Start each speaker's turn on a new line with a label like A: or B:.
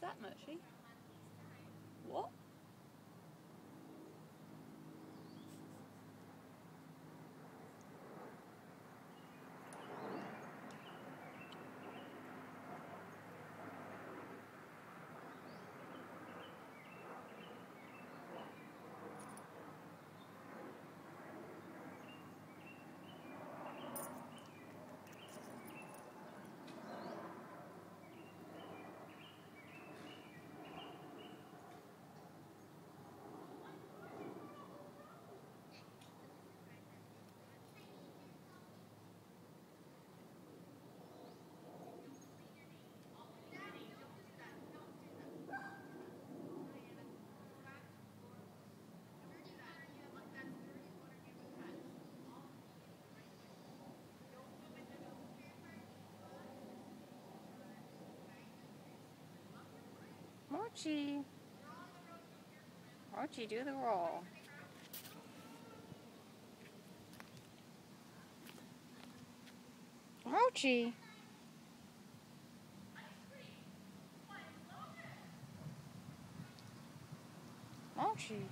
A: That, Mochi? What? Eh? Mochi. Mochi, do the roll. Mochi. Mochi.